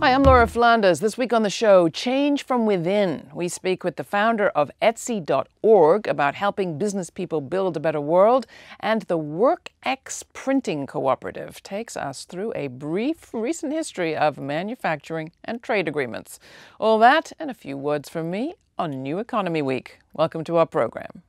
Hi, I'm Laura Flanders. This week on the show, Change from Within. We speak with the founder of Etsy.org about helping business people build a better world, and the WORX Printing Cooperative takes us through a brief recent history of manufacturing and trade agreements. All that and a few words from me on New Economy Week. Welcome to our program.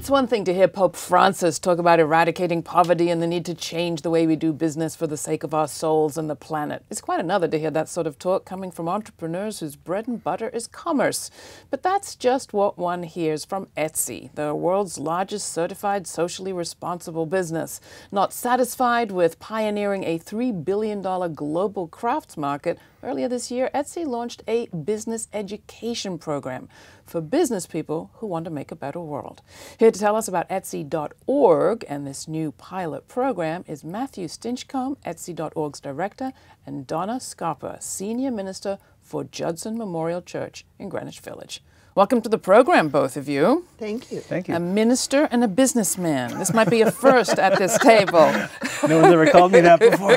It's one thing to hear Pope Francis talk about eradicating poverty and the need to change the way we do business for the sake of our souls and the planet. It's quite another to hear that sort of talk coming from entrepreneurs whose bread and butter is commerce. But that's just what one hears from Etsy, the world's largest certified socially responsible business. Not satisfied with pioneering a $3 billion global crafts market, earlier this year, Etsy launched a business education program for business people who want to make a better world. Here to tell us about Etsy.org and this new pilot program is Matthew Stinchcomb, Etsy.org's director, and Donna Schaper, senior minister for Judson Memorial Church in Greenwich Village. Welcome to the program, both of you. Thank you. Thank you. A minister and a businessman. This might be a first at this table. No one's ever called me that before.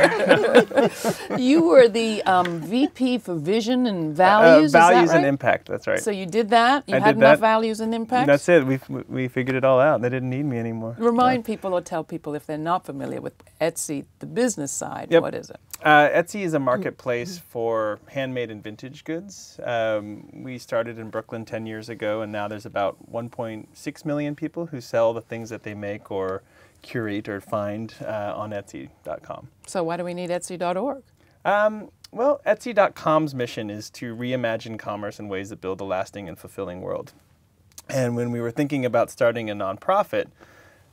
You were the um, VP for Vision and Uh, Values. is that values and impact. That's right. So you did that. You I had did enough that. values and impact. That's it. We we figured it all out. They didn't need me anymore. Remind people or tell people if they're not familiar with Etsy, the business side. Yep. What is it? Uh, Etsy is a marketplace for handmade and vintage goods. Um, we started in Brooklyn 10 years ago, and now there's about 1.6 million people who sell the things that they make or curate or find uh, on Etsy.com. So why do we need Etsy.org? Um, well, Etsy.com's mission is to reimagine commerce in ways that build a lasting and fulfilling world. And when we were thinking about starting a nonprofit,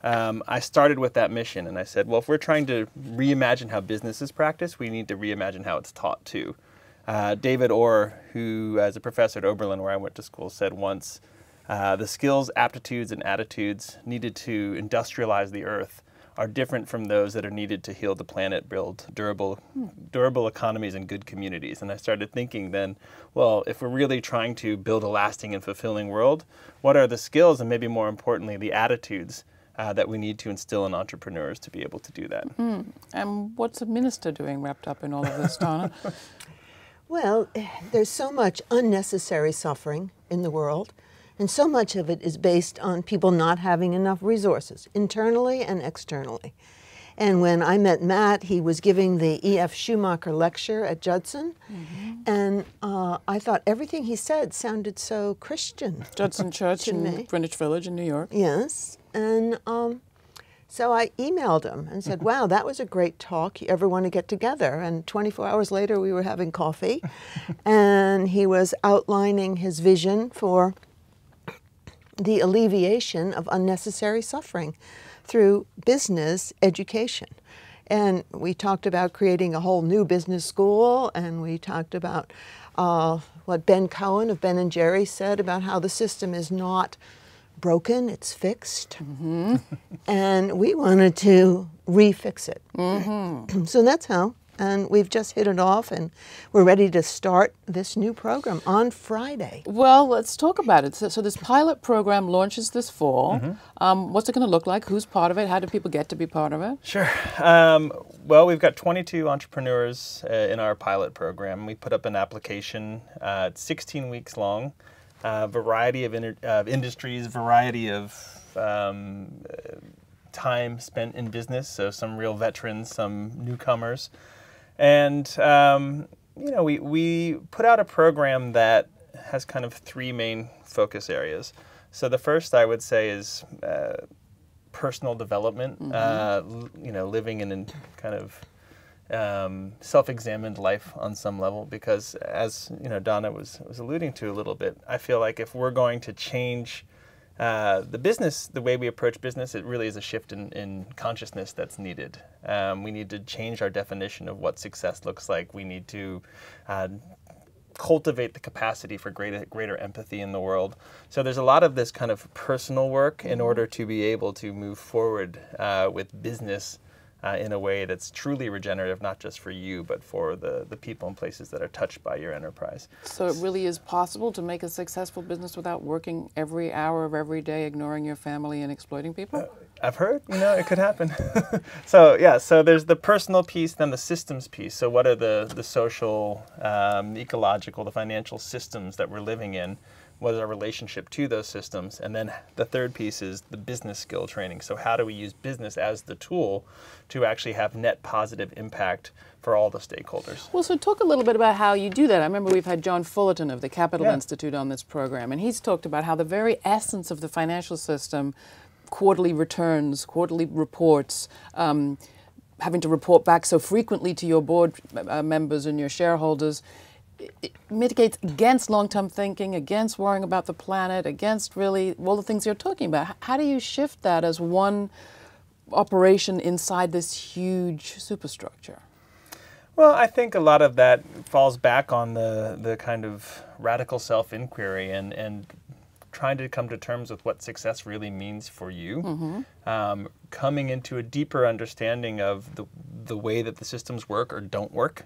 um, I started with that mission, and I said, well, if we're trying to reimagine how business is practiced, we need to reimagine how it's taught too. Uh, David Orr, who, as a professor at Oberlin, where I went to school, said once, uh, the skills, aptitudes, and attitudes needed to industrialize the earth are different from those that are needed to heal the planet, build durable, durable economies and good communities. And I started thinking then, well, if we're really trying to build a lasting and fulfilling world, what are the skills and maybe more importantly, the attitudes uh, that we need to instill in entrepreneurs to be able to do that? And what's a minister doing wrapped up in all of this, Donna? Well, there's so much unnecessary suffering in the world, and so much of it is based on people not having enough resources, internally and externally. And when I met Matt, he was giving the E.F. Schumacher lecture at Judson, and uh, I thought everything he said sounded so Christian. Judson Church in. Greenwich Village in New York. Yes. And um, so I emailed him and said, Wow, that was a great talk. You ever want to get together? And 24 hours later, we were having coffee. and he was outlining his vision for the alleviation of unnecessary suffering through business education. And we talked about creating a whole new business school, and we talked about uh, what Ben Cohen of Ben and Jerry said about how the system is not broken, it's fixed. and we wanted to refix it. so that's how. And we've just hit it off, and we're ready to start this new program on Friday. Well, let's talk about it. So, so this pilot program launches this fall. Um, what's it going to look like? Who's part of it? How do people get to be part of it? Sure. Um, well, we've got 22 entrepreneurs uh, in our pilot program. We put up an application. Uh, it's 16 weeks long. A variety of uh, industries, variety of um, uh, time spent in business. So some real veterans, some newcomers, and um, you know we we put out a program that has kind of three main focus areas. So the first I would say is uh, personal development. Uh, you know, living in a kind of um, self-examined life on some level. Because as you know, Donna was was alluding to a little bit, I feel like if we're going to change uh, the business, the way we approach business, it really is a shift in, in consciousness that's needed. Um, we need to change our definition of what success looks like. We need to uh, cultivate the capacity for greater greater empathy in the world. So there's a lot of this kind of personal work in order to be able to move forward uh, with business uh, in a way that's truly regenerative, not just for you, but for the, the people and places that are touched by your enterprise. So it really is possible to make a successful business without working every hour of every day, ignoring your family and exploiting people? I've heard, you know, it could happen. so yeah, so there's the personal piece, then the systems piece. So what are the the social, um, ecological, the financial systems that we're living in? What is our relationship to those systems? And then the third piece is the business skill training. So how do we use business as the tool to actually have net positive impact for all the stakeholders? Well, so talk a little bit about how you do that. I remember we've had John Fullerton of the Capital Yeah. Institute on this program, and he's talked about how the very essence of the financial system, quarterly returns, quarterly reports, um, having to report back so frequently to your board uh, members and your shareholders, it- it mitigates against long-term thinking, against worrying about the planet, against really all the things you're talking about. How do you shift that as one operation inside this huge superstructure? Well, I think a lot of that falls back on the, the kind of radical self inquiry and, and trying to come to terms with what success really means for you. Um, coming into a deeper understanding of the, the way that the systems work or don't work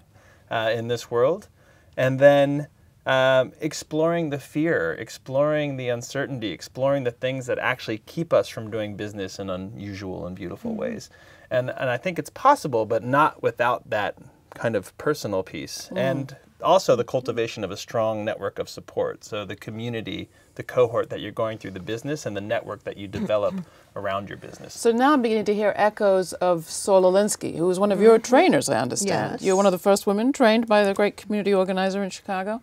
uh, in this world. And then um, exploring the fear, exploring the uncertainty, exploring the things that actually keep us from doing business in unusual and beautiful ways. And, and I think it's possible, but not without that kind of personal piece. And also the cultivation of a strong network of support. So the community, the cohort that you're going through the business, and the network that you develop around your business. So now I'm beginning to hear echoes of Saul Alinsky, who was one of your mm-hmm. trainers, I understand. Yes. You're one of the first women trained by the great community organizer in Chicago.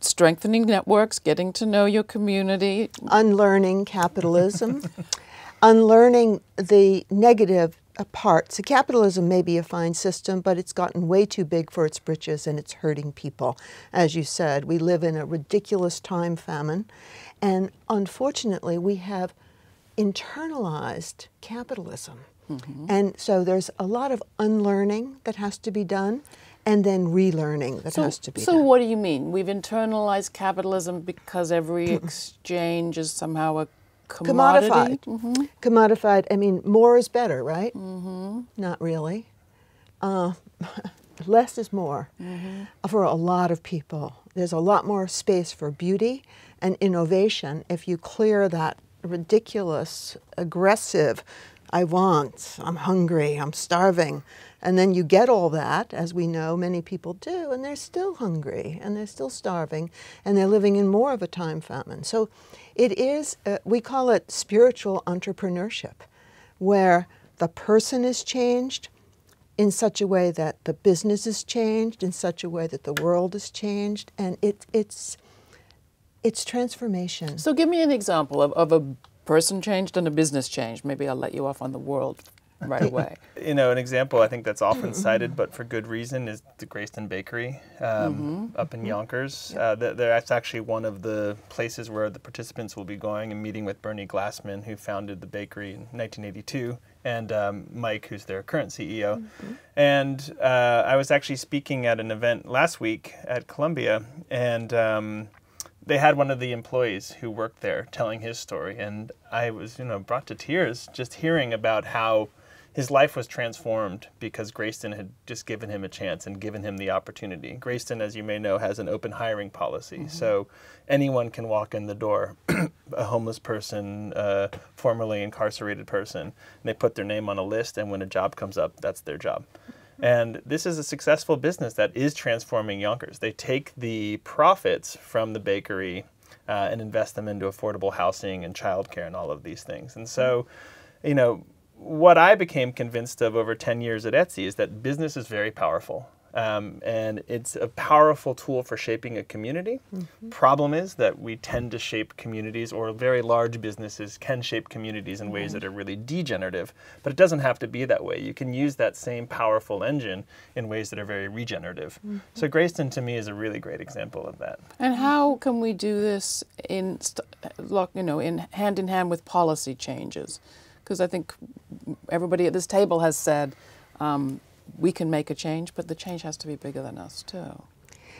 Strengthening networks, getting to know your community. unlearning capitalism, unlearning the negative parts. So capitalism may be a fine system, but it's gotten way too big for its britches and it's hurting people. As you said, we live in a ridiculous time famine, and unfortunately, we have internalized capitalism. Mm-hmm. And so there's a lot of unlearning that has to be done, and then relearning that So, has to be done. so done. what do you mean? We've internalized capitalism because every exchange is somehow a commodity? commodified. Commodified. I mean, more is better, right? Mm-hmm. Not really. Uh, less is more for a lot of people. There's a lot more space for beauty and innovation if you clear that ridiculous, aggressive, I want, I'm hungry, I'm starving. And then you get all that, as we know many people do, and they're still hungry and they're still starving and they're living in more of a time famine. So it is, uh, we call it spiritual entrepreneurship, where the person is changed in such a way that the business is changed, in such a way that the world is changed, and it, it's, it's transformation. So give me an example of, of a person changed and a business changed. Maybe I'll let you off on the world right away. You know, an example I think that's often cited, but for good reason, is the Grayston Bakery um, up in Yonkers. Uh, th- that's actually one of the places where the participants will be going and meeting with Bernie Glassman, who founded the bakery in 1982, and um, Mike, who's their current CEO. And uh, I was actually speaking at an event last week at Columbia, and um, they had one of the employees who worked there telling his story and i was you know brought to tears just hearing about how his life was transformed because Grayston had just given him a chance and given him the opportunity. Grayston, as you may know, has an open hiring policy. Mm-hmm. So anyone can walk in the door, a homeless person, a formerly incarcerated person, and they put their name on a list, and when a job comes up, that's their job. Mm-hmm. And this is a successful business that is transforming Yonkers. They take the profits from the bakery uh, and invest them into affordable housing and childcare and all of these things. And so, mm-hmm. you know, what I became convinced of over 10 years at Etsy is that business is very powerful. Um, and it's a powerful tool for shaping a community. Mm-hmm. Problem is that we tend to shape communities, or very large businesses can shape communities in ways that mm-hmm. are really degenerative. But it doesn't have to be that way. You can use that same powerful engine in ways that are very regenerative. Mm-hmm. So Grayston, to me, is a really great example of that. And how can we do this in, you know, in hand in hand with policy changes? Because I think everybody at this table has said um, we can make a change, but the change has to be bigger than us too.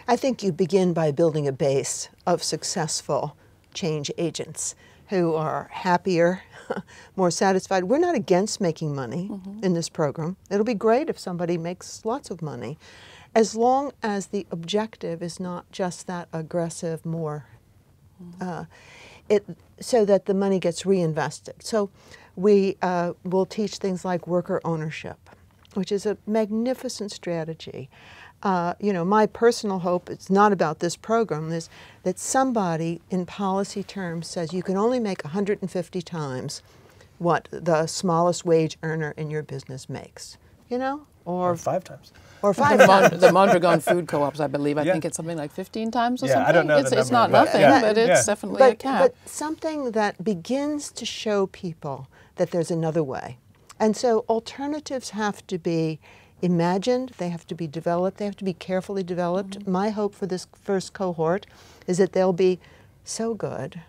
I think you begin by building a base of successful change agents who are happier, more satisfied. We're not against making money Mm-hmm. in this program. It'll be great if somebody makes lots of money, as long as the objective is not just that aggressive more. Uh, it so that the money gets reinvested. So we uh, will teach things like worker ownership, which is a magnificent strategy. Uh, you know, my personal hope, it's not about this program, is that somebody in policy terms says you can only make 150 times what the smallest wage earner in your business makes, you know, or, Or five times. Or five The, Mon- times. the Mondragon Food Co-ops, I believe. I Yeah. think it's something like 15 times or Yeah, I something. don't know it's, the it's number, not but nothing, yeah. but it's Yeah. definitely a but, cap. but something that begins to show people that there's another way. And so alternatives have to be imagined, they have to be developed, they have to be carefully developed. Mm-hmm. My hope for this first cohort is that they'll be so good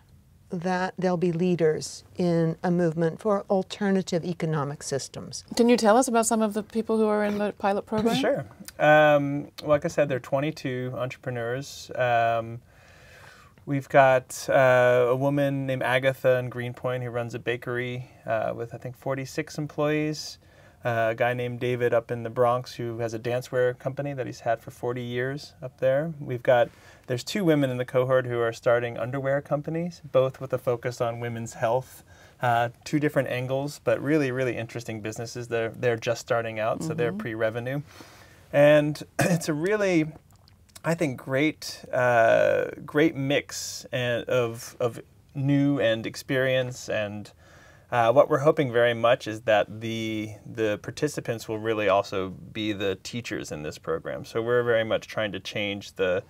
that they'll be leaders in a movement for alternative economic systems. Can you tell us about some of the people who are in the pilot program? Sure. Um, like I said, there are 22 entrepreneurs. Um, we've got uh, a woman named Agatha in Greenpoint who runs a bakery uh, with, I think, 46 employees. Uh, a guy named David up in the Bronx who has a dancewear company that he's had for 40 years up there. We've got there's two women in the cohort who are starting underwear companies, both with a focus on women's health. Uh, two different angles, but really, really interesting businesses. They're they're just starting out, so they're pre-revenue, and it's a really, I think, great uh, great mix and of of new and experience and. Uh, what we're hoping very much is that the the participants will really also be the teachers in this program. So we're very much trying to change the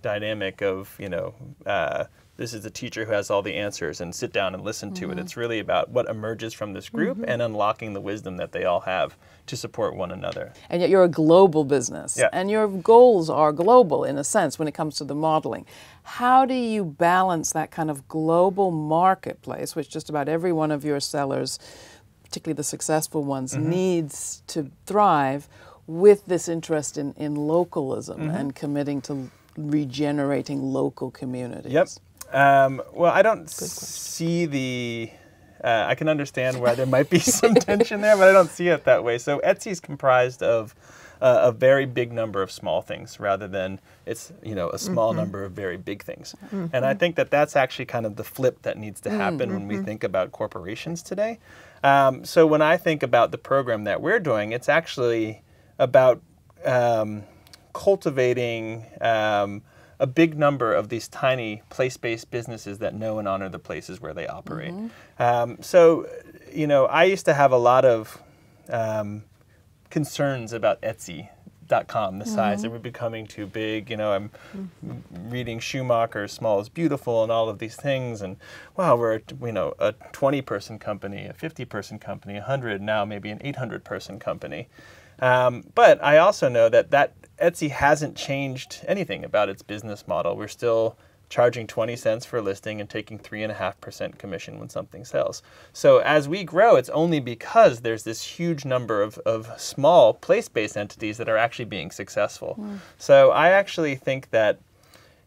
dynamic of you know uh, this is a teacher who has all the answers and sit down and listen to it. It's really about what emerges from this group and unlocking the wisdom that they all have to support one another. And yet you're a global business. Yeah. And your goals are global in a sense when it comes to the modeling. How do you balance that kind of global marketplace, which just about every one of your sellers, particularly the successful ones, Mm-hmm. needs to thrive, with this interest in, in localism Mm-hmm. and committing to regenerating local communities? Yep. Um, well, I don't see the. Uh, I can understand why there might be some tension there, but I don't see it that way. So Etsy is comprised of uh, a very big number of small things, rather than it's you know a small number of very big things. And I think that that's actually kind of the flip that needs to happen when we think about corporations today. Um, so when I think about the program that we're doing, it's actually about um, cultivating um, a big number of these tiny place-based businesses that know and honor the places where they operate. Um, so, you know, I used to have a lot of um, concerns about Etsy.com, the size. It was becoming too big. You know, I'm reading Schumacher, Small is Beautiful, and all of these things. And wow, we're you know a 20-person company, a 50-person company, 100 now, maybe an 800-person company. Um, but I also know that that Etsy hasn't changed anything about its business model. We're still charging 20 cents for a listing and taking 3.5% commission when something sells. So as we grow, it's only because there's this huge number of, of small place-based entities that are actually being successful. So I actually think that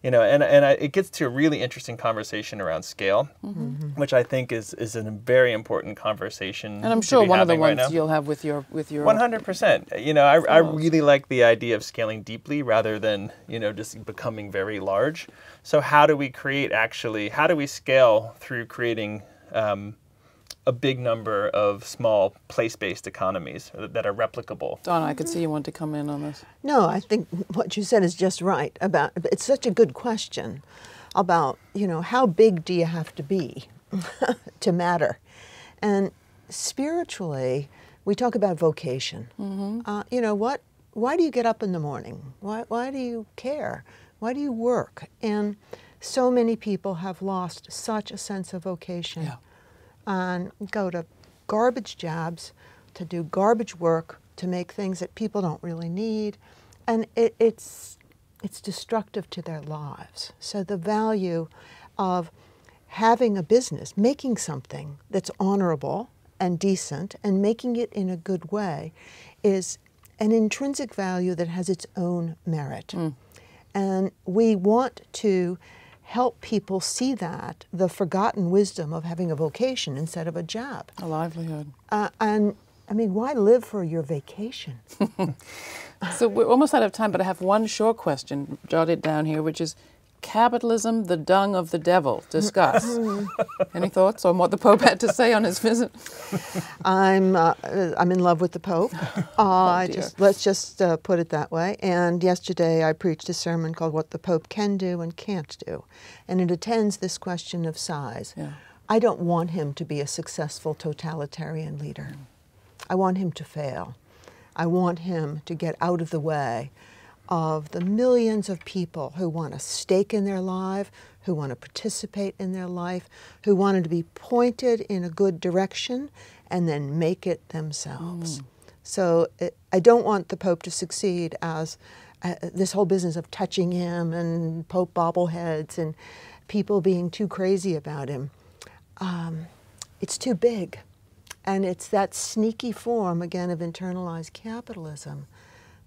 you know, and and I, it gets to a really interesting conversation around scale, which I think is is a very important conversation. And I'm sure one of the having right ones you'll have with your with your One hundred percent. You know, I, I really like the idea of scaling deeply rather than you know just becoming very large. So how do we create actually? How do we scale through creating um, a big number of small place-based economies that are replicable? Donna, I could see you want to come in on this. No, I think what you said is just right about it's such a good question about, you know, how big do you have to be to matter? And spiritually, we talk about vocation. Uh, you know, what why do you get up in the morning? Why why do you care? Why do you work? And so many people have lost such a sense of vocation Yeah. And go to garbage jobs to do garbage work to make things that people don't really need. And it, it's it's destructive to their lives. So the value of having a business making something that's honorable and decent and making it in a good way is an intrinsic value that has its own merit. Mm. And we want to help people see that the forgotten wisdom of having a vocation instead of a job. A livelihood. Uh, and I mean, why live for your vacation? so we're almost out of time, but I have one short question jotted down here, which is capitalism, the dung of the devil. Discuss. Any thoughts on what the Pope had to say on his visit? I'm uh, I'm in love with the Pope. Uh, I just let's just uh, put it that way. And yesterday I preached a sermon called "What the Pope Can Do and Can't Do," and it attends this question of size. Yeah. I don't want him to be a successful totalitarian leader. I want him to fail. I want him to get out of the way of the millions of people who want a stake in their life, who want to participate in their life, who wanted to be pointed in a good direction and then make it themselves. Mm. So it, I don't want the Pope to succeed as uh, this whole business of touching him and Pope bobbleheads and people being too crazy about him. Um, it's too big. And it's that sneaky form, again, of internalized capitalism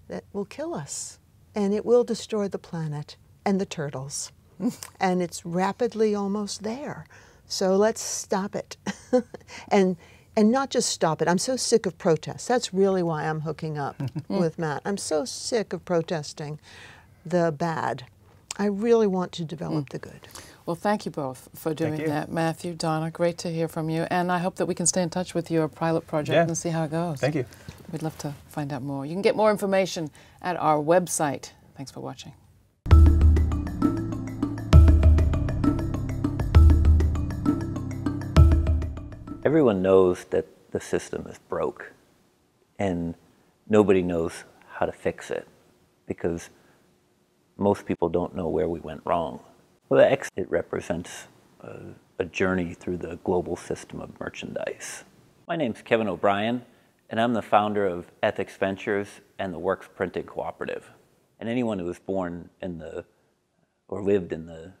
that will kill us. And it will destroy the planet and the turtles. and it's rapidly almost there. So let's stop it. and and not just stop it. I'm so sick of protests. That's really why I'm hooking up with Matt. I'm so sick of protesting the bad. I really want to develop mm. the good. Well, thank you both for doing that. Matthew, Donna, great to hear from you. And I hope that we can stay in touch with your pilot project yeah. and see how it goes. Thank you. We'd love to find out more. You can get more information at our website. Thanks for watching. Everyone knows that the system is broke, and nobody knows how to fix it because most people don't know where we went wrong. Well, the X, it represents a, a journey through the global system of merchandise. My name's Kevin O'Brien, and I'm the founder of Ethix Ventures and the WORX Printing Cooperative. And anyone who was born in the, or lived in the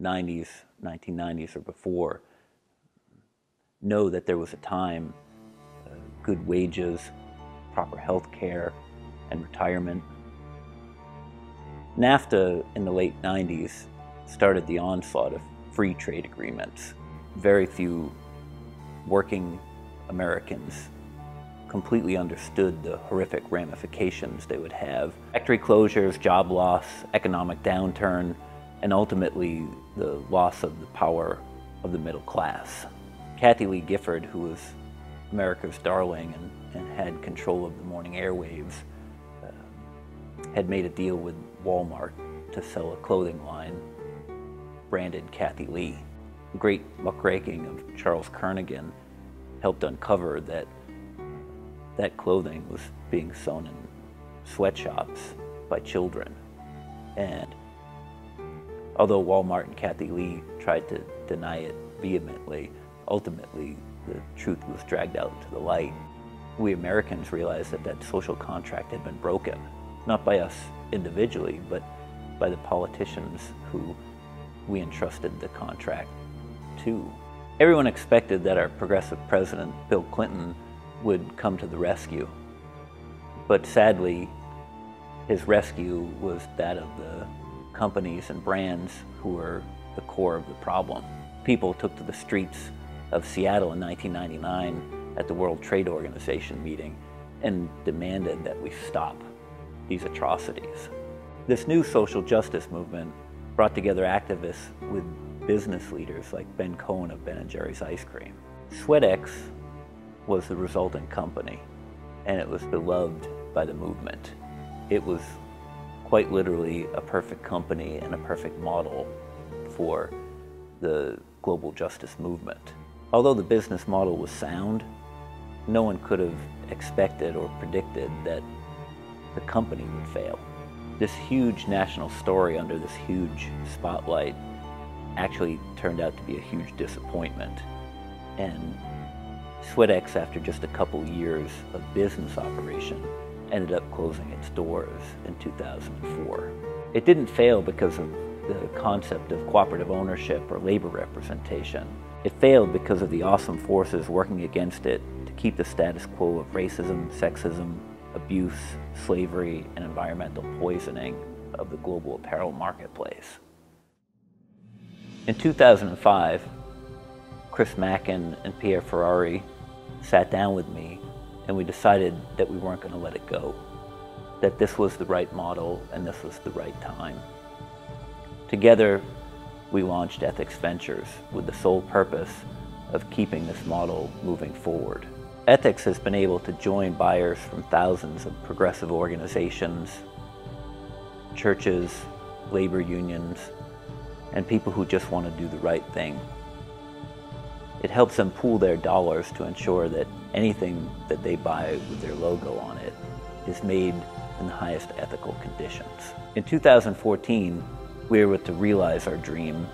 90s, 1990s or before, know that there was a time, uh, good wages, proper health care, and retirement. NAFTA in the late 90s started the onslaught of free trade agreements. Very few working Americans completely understood the horrific ramifications they would have. Factory closures, job loss, economic downturn, and ultimately the loss of the power of the middle class. Kathie Lee Gifford, who was America's darling and, and had control of the morning airwaves, uh, had made a deal with Walmart to sell a clothing line branded Kathie Lee. Great muckraking of Charles Kernaghan helped uncover that that clothing was being sewn in sweatshops by children. And although Walmart and Kathie Lee tried to deny it vehemently, ultimately the truth was dragged out to the light. We Americans realized that that social contract had been broken, not by us individually, but by the politicians who we entrusted the contract to. Everyone expected that our progressive president, Bill Clinton, would come to the rescue. But sadly, his rescue was that of the companies and brands who were the core of the problem. People took to the streets of Seattle in 1999 at the World Trade Organization meeting and demanded that we stop these atrocities. This new social justice movement brought together activists with business leaders like Ben Cohen of Ben & Jerry's Ice Cream. SweatX was the resultant company, and it was beloved by the movement. It was quite literally a perfect company and a perfect model for the global justice movement. Although the business model was sound, no one could have expected or predicted that the company would fail this huge national story under this huge spotlight actually turned out to be a huge disappointment. And SweatX, after just a couple years of business operation, ended up closing its doors in 2004. It didn't fail because of the concept of cooperative ownership or labor representation. It failed because of the awesome forces working against it to keep the status quo of racism, sexism, abuse, slavery, and environmental poisoning of the global apparel marketplace. In 2005, Chris Mackin and Pierre Ferrari sat down with me and we decided that we weren't going to let it go, that this was the right model and this was the right time. Together, we launched Ethix Ventures with the sole purpose of keeping this model moving forward. Ethix has been able to join buyers from thousands of progressive organizations, churches, labor unions, and people who just want to do the right thing. It helps them pool their dollars to ensure that anything that they buy with their logo on it is made in the highest ethical conditions. In 2014, we were able to realize our dream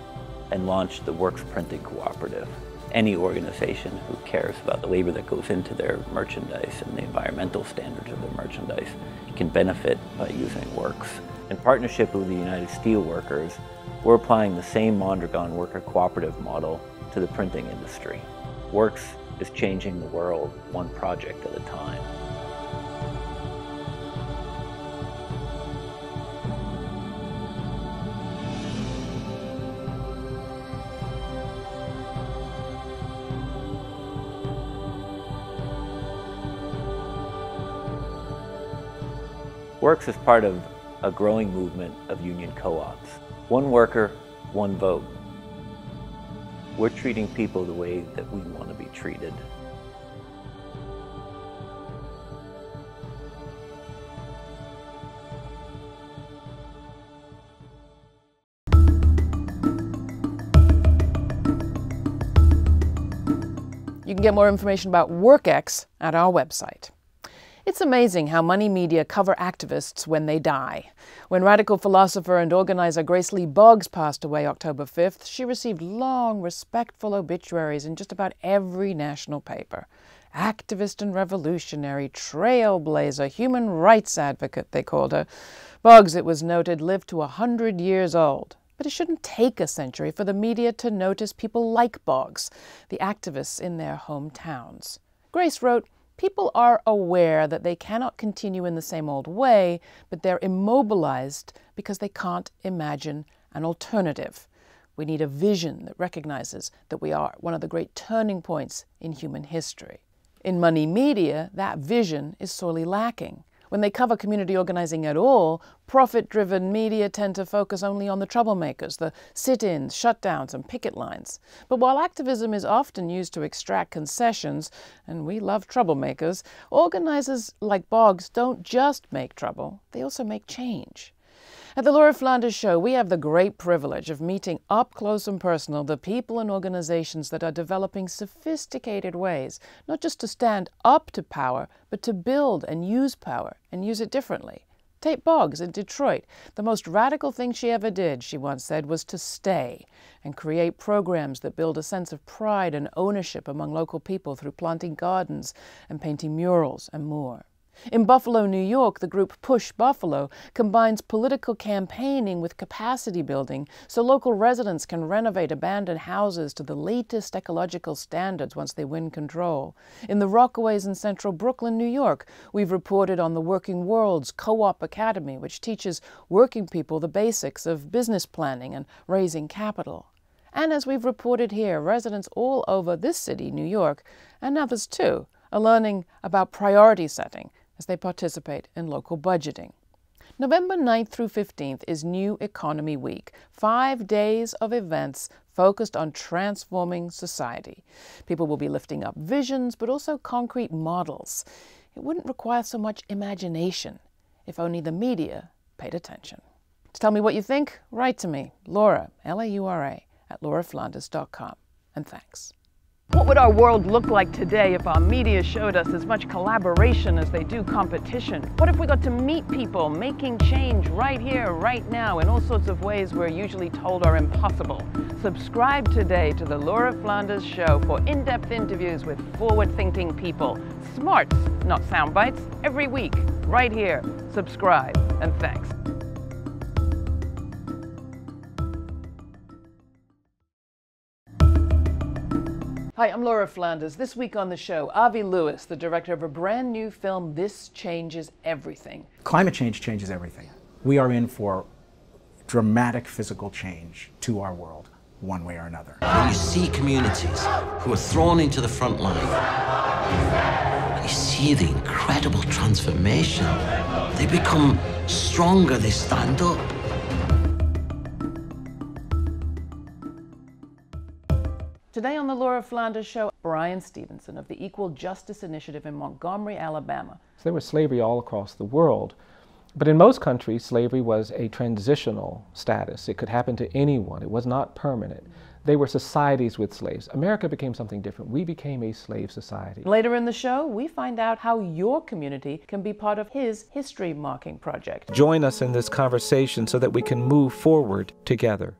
and launch the WORX Printing Cooperative. Any organization who cares about the labor that goes into their merchandise and the environmental standards of their merchandise can benefit by using WORX. In partnership with the United Steelworkers, we're applying the same Mondragon worker cooperative model to the printing industry. WORX is changing the world one project at a time. WORX is part of a growing movement of union co-ops. One worker, one vote. We're treating people the way that we want to be treated. You can get more information about WORX at our website. It's amazing how money media cover activists when they die. When radical philosopher and organizer Grace Lee Boggs passed away October 5th, she received long, respectful obituaries in just about every national paper. Activist and revolutionary, trailblazer, human rights advocate, they called her. Boggs, it was noted, lived to a hundred years old. But it shouldn't take a century for the media to notice people like Boggs, the activists in their hometowns. Grace wrote, People are aware that they cannot continue in the same old way, but they're immobilized because they can't imagine an alternative. We need a vision that recognizes that we are one of the great turning points in human history. In money media, that vision is sorely lacking. When they cover community organizing at all, profit driven media tend to focus only on the troublemakers, the sit ins, shutdowns, and picket lines. But while activism is often used to extract concessions, and we love troublemakers, organizers like Boggs don't just make trouble, they also make change. At the Laura Flanders Show, we have the great privilege of meeting up close and personal the people and organizations that are developing sophisticated ways, not just to stand up to power, but to build and use power and use it differently. Tate Boggs in Detroit, the most radical thing she ever did, she once said, was to stay and create programs that build a sense of pride and ownership among local people through planting gardens and painting murals and more. In Buffalo, New York, the group Push Buffalo combines political campaigning with capacity building so local residents can renovate abandoned houses to the latest ecological standards once they win control. In the Rockaways in central Brooklyn, New York, we've reported on the Working Worlds Co op Academy, which teaches working people the basics of business planning and raising capital. And as we've reported here, residents all over this city, New York, and others too, are learning about priority setting as they participate in local budgeting. November 9th through 15th is New Economy Week, five days of events focused on transforming society. People will be lifting up visions, but also concrete models. It wouldn't require so much imagination if only the media paid attention. To tell me what you think, write to me, Laura, L A U R A, at lauraflanders.com. And thanks. What would our world look like today if our media showed us as much collaboration as they do competition? What if we got to meet people making change right here, right now, in all sorts of ways we're usually told are impossible? Subscribe today to the Laura Flanders Show for in depth interviews with forward thinking people. Smarts, not sound bites, every week, right here. Subscribe, and thanks. Hi, I'm Laura Flanders. This week on the show, Avi Lewis, the director of a brand new film, This Changes Everything. Climate change changes everything. We are in for dramatic physical change to our world. one way or another. When you see communities who are thrown into the front line, and you see the incredible transformation, they become stronger, they stand up. Today on the Laura Flanders Show, Bryan Stevenson of the Equal Justice Initiative in Montgomery, Alabama. So there was slavery all across the world. But in most countries, slavery was a transitional status. It could happen to anyone, it was not permanent. They were societies with slaves. America became something different. We became a slave society. Later in the show, we find out how your community can be part of his history marking project. Join us in this conversation so that we can move forward together.